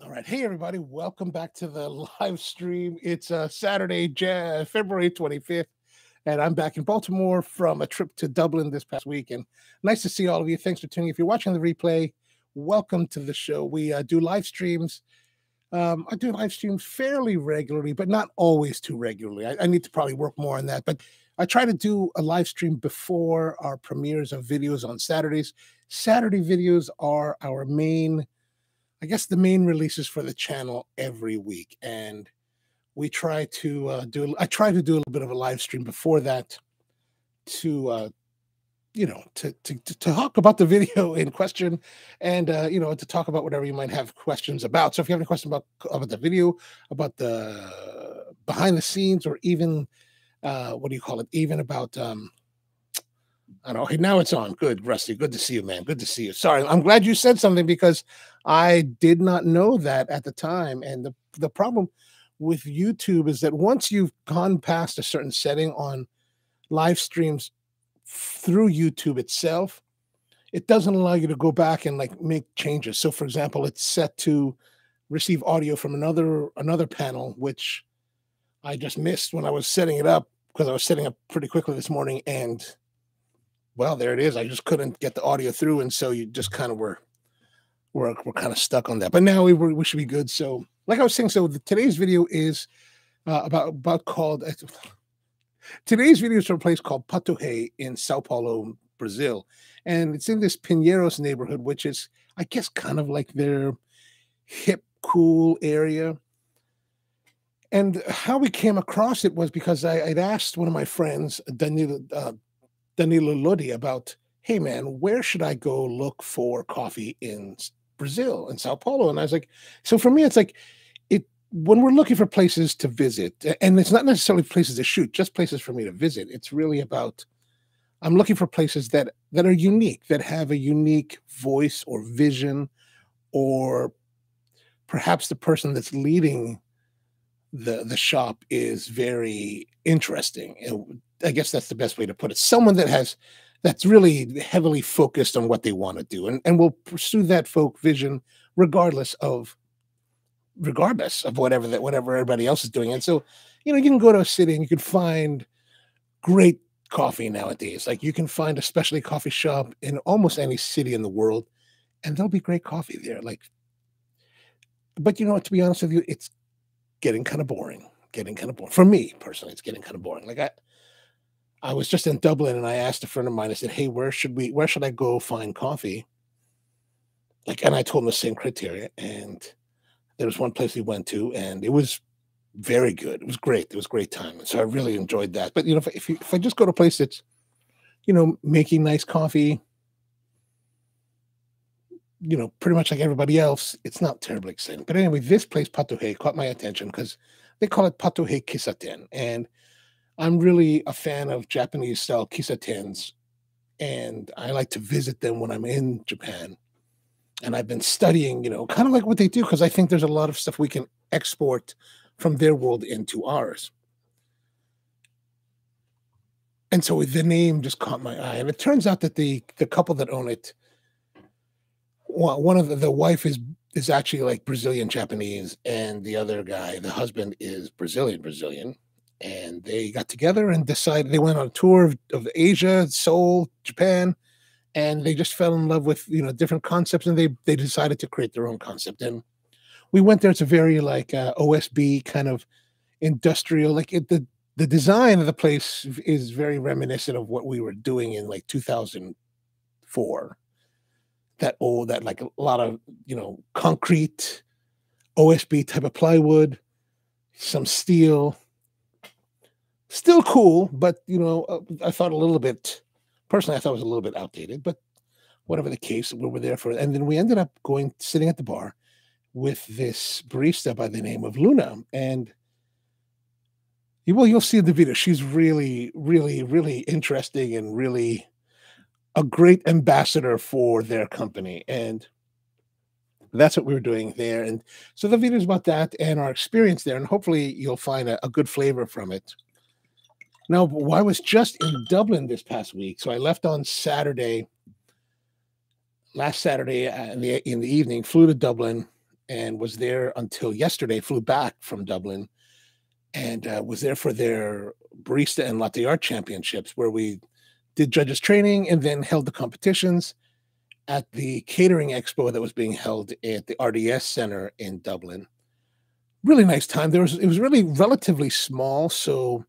All right. Hey, everybody. Welcome back to the live stream. It's uh, Saturday, February 25th, and I'm back in Baltimore from a trip to Dublin this past week. And nice to see all of you. Thanks for tuning. in. If you're watching the replay, welcome to the show. We uh, do live streams. Um, I do live streams fairly regularly, but not always too regularly. I, I need to probably work more on that. But I try to do a live stream before our premieres of videos on Saturdays. Saturday videos are our main I guess the main releases for the channel every week, and we try to uh, do. I try to do a little bit of a live stream before that, to uh, you know, to, to to talk about the video in question, and uh, you know, to talk about whatever you might have questions about. So if you have any questions about about the video, about the behind the scenes, or even uh, what do you call it, even about um, I don't know. Hey, now it's on. Good, Rusty. Good to see you, man. Good to see you. Sorry, I'm glad you said something because I did not know that at the time. And the the problem with YouTube is that once you've gone past a certain setting on live streams through YouTube itself, it doesn't allow you to go back and like make changes. So, for example, it's set to receive audio from another another panel, which I just missed when I was setting it up because I was setting up pretty quickly this morning and well, there it is. I just couldn't get the audio through, and so you just kind of were we're we're kind of stuck on that. But now we we should be good. So, like I was saying, so the, today's video is uh, about about called today's video is from a place called Patuhei in Sao Paulo, Brazil, and it's in this Pinheiros neighborhood, which is I guess kind of like their hip, cool area. And how we came across it was because I, would asked one of my friends, Danilo, uh, Danilo Lodi about, hey man, where should I go look for coffee in Brazil and Sao Paulo? And I was like, so for me, it's like it when we're looking for places to visit, and it's not necessarily places to shoot, just places for me to visit. It's really about I'm looking for places that that are unique, that have a unique voice or vision, or perhaps the person that's leading the the shop is very interesting. I guess that's the best way to put it. Someone that has that's really heavily focused on what they want to do and, and will pursue that folk vision regardless of regardless of whatever that whatever everybody else is doing. And so, you know, you can go to a city and you can find great coffee nowadays. Like you can find a specialty coffee shop in almost any city in the world, and there'll be great coffee there. Like, but you know, to be honest with you, it's getting kind of boring. Getting kind of boring for me personally. It's getting kind of boring. Like I, I was just in Dublin and I asked a friend of mine, I said, Hey, where should we, where should I go find coffee? Like, and I told him the same criteria. And there was one place we went to and it was very good. It was great. It was great time. And so I really enjoyed that. But, you know, if, if, you, if I just go to a place that's, you know, making nice coffee, you know, pretty much like everybody else, it's not terribly exciting. But anyway, this place, Patuhei, caught my attention because they call it Patuhei Kissaten. And I'm really a fan of Japanese style kissatens, and I like to visit them when I'm in Japan. And I've been studying, you know, kind of like what they do, because I think there's a lot of stuff we can export from their world into ours. And so the name just caught my eye. And it turns out that the the couple that own it, one of the, the wife is is actually like Brazilian Japanese, and the other guy, the husband, is Brazilian Brazilian and they got together and decided they went on a tour of, of Asia, Seoul, Japan, and they just fell in love with you know different concepts, and they they decided to create their own concept. And we went there. It's a very like uh, OSB kind of industrial, like it, the the design of the place is very reminiscent of what we were doing in like 2004. That old, that like a lot of you know concrete, OSB type of plywood, some steel, still cool, but you know, uh, I thought a little bit personally, I thought it was a little bit outdated, but whatever the case, we were there for it. And then we ended up going sitting at the bar with this barista by the name of Luna. And you will you'll see in the video, she's really, really, really interesting and really a great ambassador for their company. And that's what we were doing there. And so the video is about that and our experience there. And hopefully you'll find a, a good flavor from it. Now, I was just in Dublin this past week, so I left on Saturday, last Saturday uh, in the in the evening, flew to Dublin, and was there until yesterday. Flew back from Dublin and uh, was there for their barista and latte art championships, where we did judges training and then held the competitions at the catering expo that was being held at the RDS Center in Dublin. Really nice time. There was it was really relatively small, so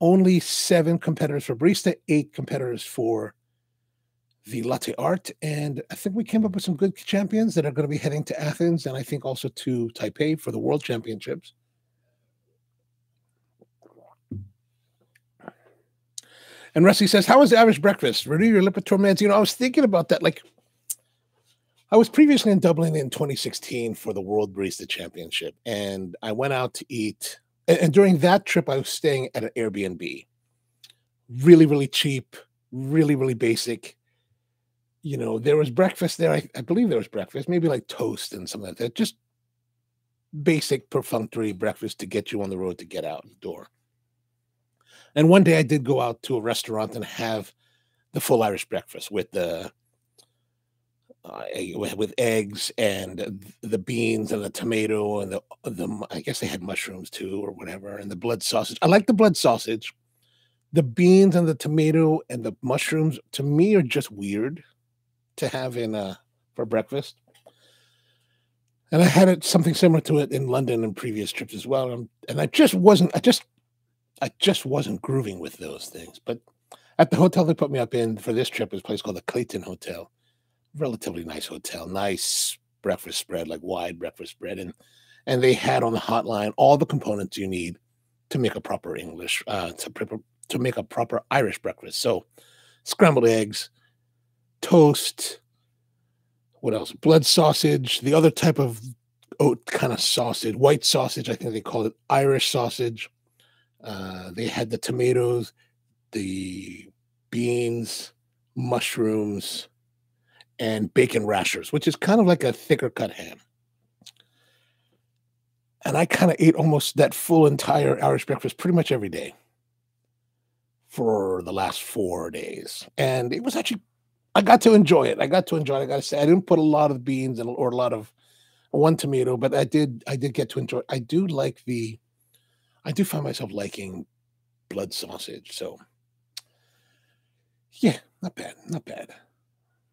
only seven competitors for barista, eight competitors for the latte art, and I think we came up with some good champions that are going to be heading to Athens, and I think also to Taipei for the World Championships. And Rusty says, "How was the Irish breakfast? Renew your Lipitor meds." You know, I was thinking about that. Like, I was previously in Dublin in 2016 for the World Barista Championship, and I went out to eat. And, and during that trip, I was staying at an Airbnb, really, really cheap, really, really basic. You know, there was breakfast there. I, I believe there was breakfast, maybe like toast and something like that. Just basic, perfunctory breakfast to get you on the road to get out the door. And one day I did go out to a restaurant and have the full Irish breakfast with the uh, with eggs and the beans and the tomato and the the I guess they had mushrooms too or whatever and the blood sausage. I like the blood sausage. The beans and the tomato and the mushrooms to me are just weird to have in uh for breakfast. And I had it something similar to it in London and previous trips as well. And, and I just wasn't I just I just wasn't grooving with those things. But at the hotel they put me up in for this trip was a place called the Clayton Hotel. Relatively nice hotel, nice breakfast spread, like wide breakfast spread. And and they had on the hotline all the components you need to make a proper English, uh, to prepare to make a proper Irish breakfast. So scrambled eggs, toast, what else? Blood sausage, the other type of oat kind of sausage, white sausage, I think they call it Irish sausage uh, they had the tomatoes, the beans, mushrooms, and bacon rashers, which is kind of like a thicker cut ham. And I kind of ate almost that full entire Irish breakfast pretty much every day for the last four days. And it was actually, I got to enjoy it. I got to enjoy it. I got to say, I didn't put a lot of beans and, or a lot of one tomato, but I did, I did get to enjoy. I do like the I do find myself liking blood sausage. So, yeah, not bad, not bad.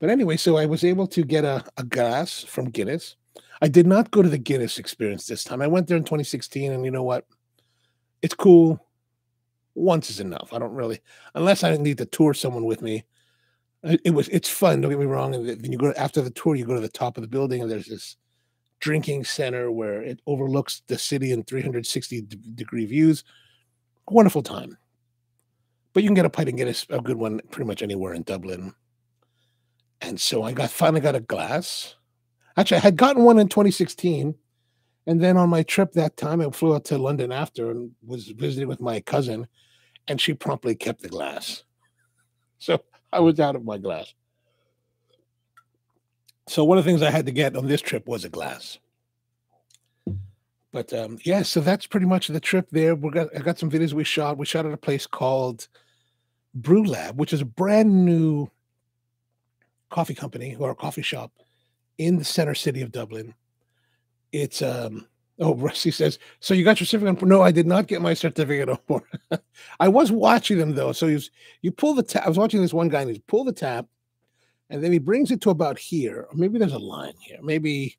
But anyway, so I was able to get a, a glass from Guinness. I did not go to the Guinness experience this time. I went there in 2016, and you know what? It's cool. Once is enough. I don't really, unless I need to tour someone with me. It was, it's fun. Don't get me wrong. And then you go after the tour, you go to the top of the building, and there's this drinking center where it overlooks the city in 360 degree views. Wonderful time. But you can get a pint and get a, a good one pretty much anywhere in Dublin. And so I got finally got a glass. Actually, I had gotten one in 2016. And then on my trip that time, I flew out to London after and was visiting with my cousin, and she promptly kept the glass. So I was out of my glass. So one of the things I had to get on this trip was a glass. But um, yeah, so that's pretty much the trip there. We got I got some videos we shot. We shot at a place called Brew Lab, which is a brand new coffee company or a coffee shop in the center city of Dublin. It's um oh Rusty says, so you got your certificate? No, I did not get my certificate on I was watching them though. So you you pull the tap. I was watching this one guy and he's pull the tap and then he brings it to about here. Or maybe there's a line here. Maybe,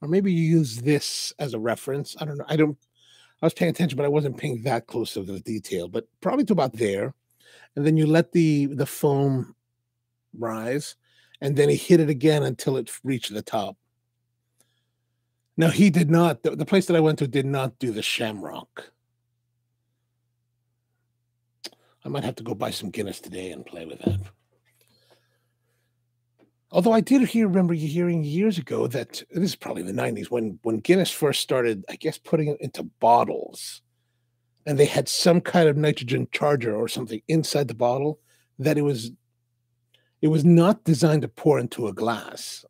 or maybe you use this as a reference. I don't know. I don't. I was paying attention, but I wasn't paying that close to the detail. But probably to about there, and then you let the the foam rise, and then he hit it again until it reached the top. Now he did not. The, the place that I went to did not do the shamrock. I might have to go buy some Guinness today and play with that. Although I did hear, remember you hearing years ago that this is probably the 90s when when Guinness first started, I guess, putting it into bottles, and they had some kind of nitrogen charger or something inside the bottle that it was it was not designed to pour into a glass,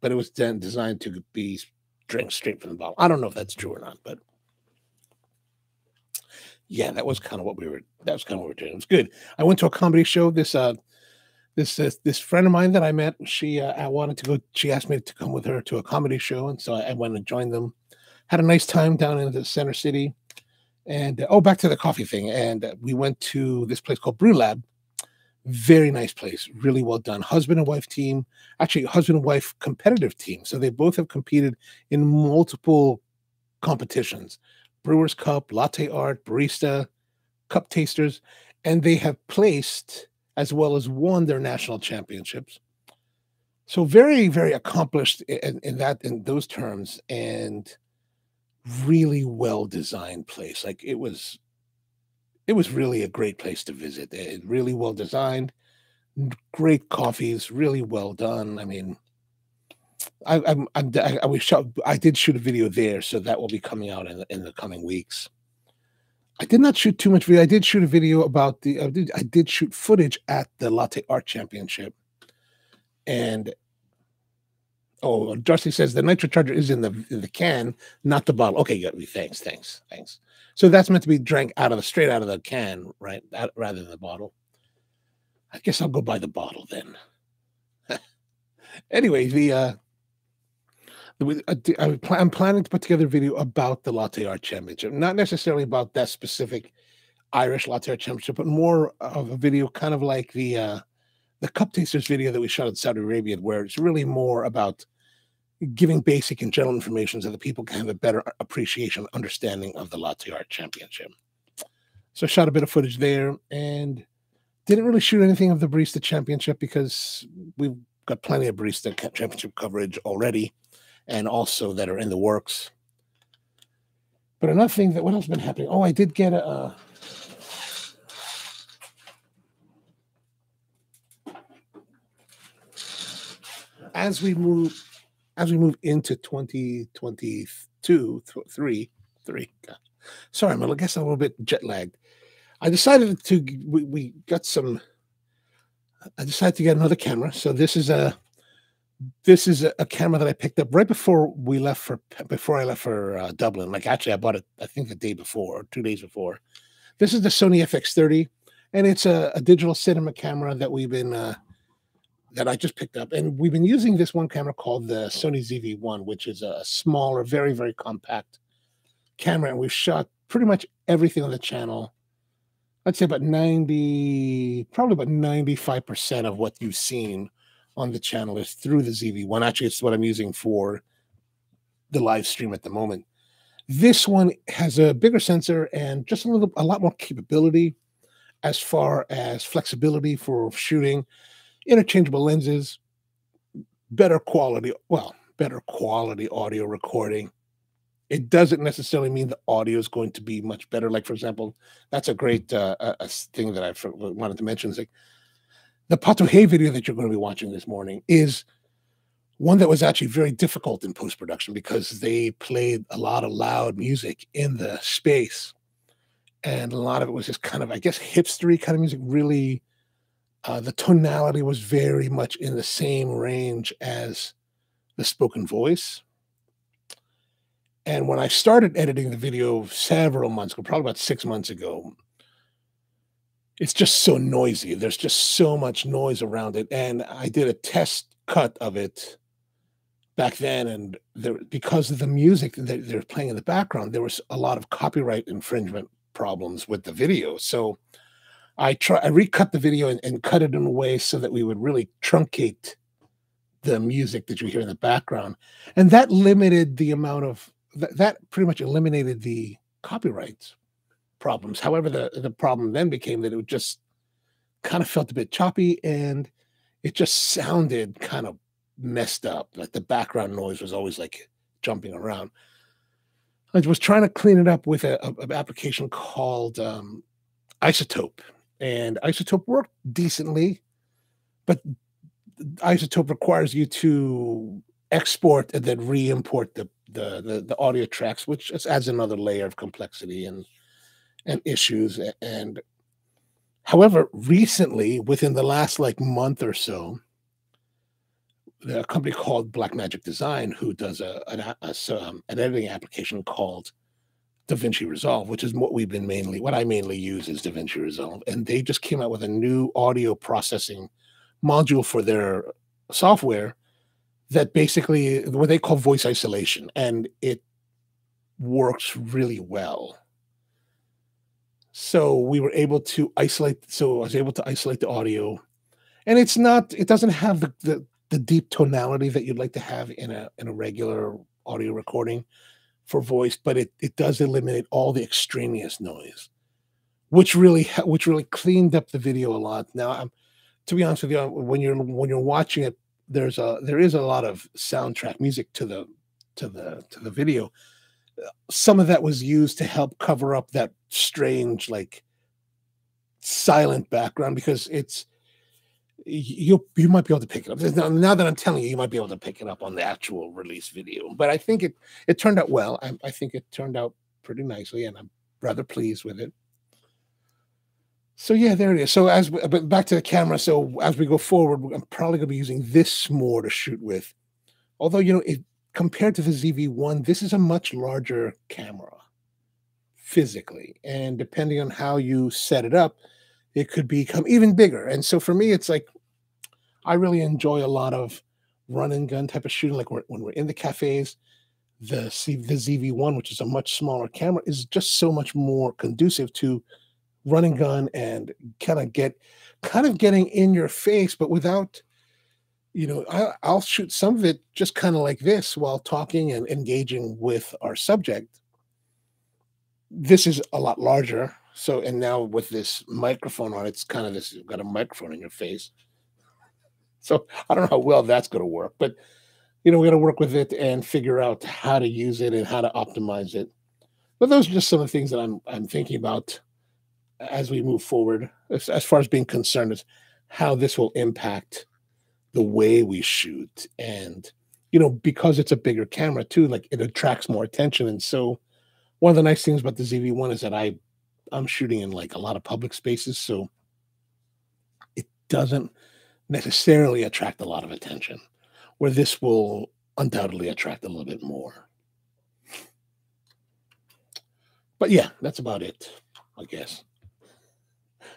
but it was then designed to be drank straight from the bottle. I don't know if that's true or not, but yeah, that was kind of what we were. That was kind of what we were doing. It was good. I went to a comedy show this uh this this, this friend of mine that I met, she uh, I wanted to go. She asked me to come with her to a comedy show, and so I, I went and joined them. Had a nice time down in the center city, and uh, oh, back to the coffee thing. And uh, we went to this place called Brew Lab. Very nice place, really well done. Husband and wife team, actually husband and wife competitive team. So they both have competed in multiple competitions: Brewers Cup, Latte Art, Barista, Cup Tasters, and they have placed as well as won their national championships. So very, very accomplished in, in that in those terms, and really well designed place. Like it was, it was really a great place to visit. It really well designed, great coffees, really well done. I mean, I, I'm, I'm I, I I did shoot a video there, so that will be coming out in the, in the coming weeks. I did not shoot too much video. I did shoot a video about the. I did, I did shoot footage at the Latte Art Championship, and oh, Darcy says the nitro charger is in the in the can, not the bottle. Okay, good. Thanks, thanks, thanks. So that's meant to be drank out of the straight out of the can, right? rather than the bottle. I guess I'll go buy the bottle then. anyway, the uh, uh, I'm planning to put together a video about the Latte Art Championship, not necessarily about that specific Irish Latte Art Championship, but more of a video kind of like the uh, the Cup Tasters video that we shot in Saudi Arabia, where it's really more about giving basic and general information so that people can have a better appreciation, and understanding of the Latte Art Championship. So I shot a bit of footage there and didn't really shoot anything of the Barista Championship because we've got plenty of Barista Championship coverage already and also that are in the works. But another thing that what else has been happening? Oh, I did get a. Uh, as we move as we move into 2022 three three sorry i'm i guess i'm a little bit jet lagged i decided to we, we got some i decided to get another camera so this is a this is a, a, camera that I picked up right before we left for before I left for uh, Dublin. Like actually, I bought it I think the day before, or two days before. This is the Sony FX30, and it's a, a digital cinema camera that we've been uh, that I just picked up, and we've been using this one camera called the Sony ZV-1, which is a smaller, very very compact camera, and we've shot pretty much everything on the channel. I'd say about 90, probably about 95% of what you've seen on the channel is through the ZV-1. Actually, it's what I'm using for the live stream at the moment. This one has a bigger sensor and just a little, a lot more capability as far as flexibility for shooting, interchangeable lenses, better quality, well, better quality audio recording. It doesn't necessarily mean the audio is going to be much better. Like, for example, that's a great uh, a, thing that I wanted to mention. Is like the Patoje video that you're going to be watching this morning is one that was actually very difficult in post production because they played a lot of loud music in the space. And a lot of it was just kind of, I guess, hipstery kind of music. Really, uh, the tonality was very much in the same range as the spoken voice. And when I started editing the video several months ago, probably about six months ago, it's just so noisy. There's just so much noise around it. And I did a test cut of it back then, and there because of the music that they're playing in the background, there was a lot of copyright infringement problems with the video. So I try I recut the video and, and cut it in a way so that we would really truncate the music that you hear in the background. And that limited the amount of that, pretty much eliminated the copyright problems. However, the, the problem then became that it just kind of felt a bit choppy and it just sounded kind of messed up. Like the background noise was always like jumping around. I was trying to clean it up with an application called um, iZotope, and iZotope worked decently, but iZotope requires you to export and then re-import the the the, the audio tracks, which just adds another layer of complexity and and issues. And however, recently, within the last like month or so, a company called Blackmagic Design, who does a, a, a an editing application called DaVinci Resolve, which is what we've been mainly, what I mainly use is DaVinci Resolve. And they just came out with a new audio processing module for their software that basically what they call voice isolation, and it works really well. So we were able to isolate. So I was able to isolate the audio, and it's not. It doesn't have the the, the deep tonality that you'd like to have in a in a regular audio recording for voice, but it it does eliminate all the extraneous noise, which really which really cleaned up the video a lot. Now, I'm to be honest with you, uh, when you're when you're watching it, there's a there is a lot of soundtrack music to the to the to the video. Some of that was used to help cover up that strange like silent background because it's you you might be able to pick it up. Now that I'm telling you, you might be able to pick it up on the actual release video. But I think it it turned out well. I, I think it turned out pretty nicely, and I'm rather pleased with it. So yeah, there it is. So as we, but back to the camera. So as we go forward, I'm probably going to be using this more to shoot with. Although you know, it, compared to the ZV-1, this is a much larger camera physically, and depending on how you set it up, it could become even bigger. And so for me, it's like I really enjoy a lot of run and gun type of shooting. Like when we're in the cafes, the C, the ZV-1, which is a much smaller camera, is just so much more conducive to run and gun and kind of get kind of getting in your face, but without, you know, I, I'll shoot some of it just kind of like this while talking and engaging with our subject. This is a lot larger so, and now with this microphone on, it's kind of this, you've got a microphone in your face. So I don't know how well that's going to work, but you know, we got to work with it and figure out how to use it and how to optimize it. But those are just some of the things that I'm I'm thinking about as we move forward, as, as far as being concerned, is how this will impact the way we shoot. And you know, because it's a bigger camera too, like it attracts more attention. And so one of the nice things about the ZV-1 is that I I'm shooting in like a lot of public spaces, so it doesn't necessarily attract a lot of attention. Where this will undoubtedly attract a little bit more. But yeah, that's about it, I guess.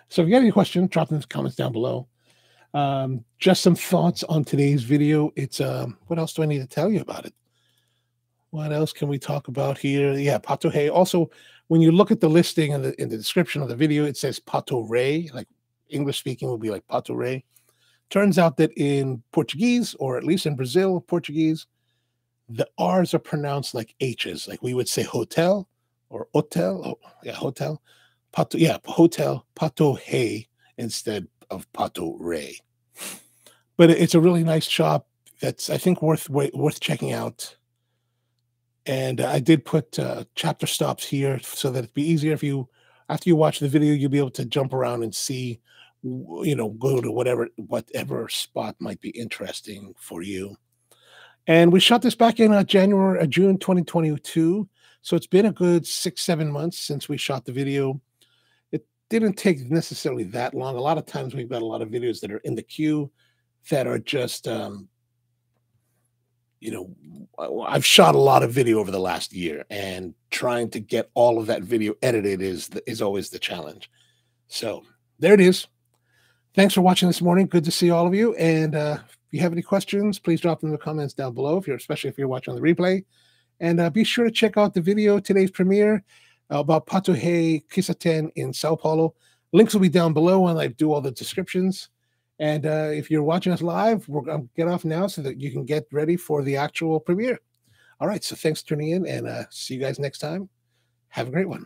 So if you got any questions, drop them in the comments down below. Um, just some thoughts on today's video. It's um, what else do I need to tell you about it? What else can we talk about here? Yeah, Patohei. Also, when you look at the listing in the in the description of the video, it says Pato Rei, like English speaking will be like Pato Rei. Turns out that in Portuguese, or at least in Brazil Portuguese, the R's are pronounced like H's. Like we would say hotel or hotel. Oh, yeah, hotel. Pato, yeah, hotel, Pato Hey instead of Pato Rei. But it's a really nice shop that's I think worth worth checking out. And I did put uh, chapter stops here so that it'd be easier if you, after you watch the video, you'll be able to jump around and see, you know, go to whatever whatever spot might be interesting for you. And we shot this back in uh, January, uh, June 2022. So it's been a good six, seven months since we shot the video. It didn't take necessarily that long. A lot of times we've got a lot of videos that are in the queue that are just um, you know, I've shot a lot of video over the last year, and trying to get all of that video edited is is always the challenge. So there it is. Thanks for watching this morning. Good to see all of you. And uh, if you have any questions, please drop them in the comments down below. If you're especially if you're watching on the replay, and uh, be sure to check out the video today's premiere about Patohei Kissaten in Sao Paulo. Links will be down below when I do all the descriptions. And uh, if you're watching us live, we're going to get off now so that you can get ready for the actual premiere. All right. So thanks for tuning in and uh, see you guys next time. Have a great one.